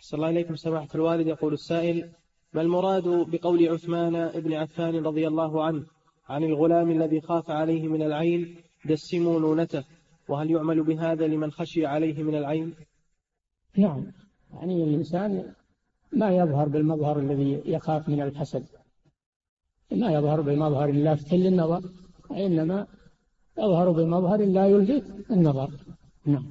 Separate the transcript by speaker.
Speaker 1: صلى الله إليكم سماحة الوالد. يقول السائل ما المراد بقول عثمان بن عفان رضي الله عنه عن الغلام الذي خاف عليه من العين دسموا نونته وهل يعمل بهذا لمن خشي عليه من العين؟
Speaker 2: نعم. يعني الإنسان ما يظهر بالمظهر الذي يخاف من الحسد. ما يظهر بمظهر لافت للنظر وإنما يظهر بمظهر لا يلفت النظر. نعم.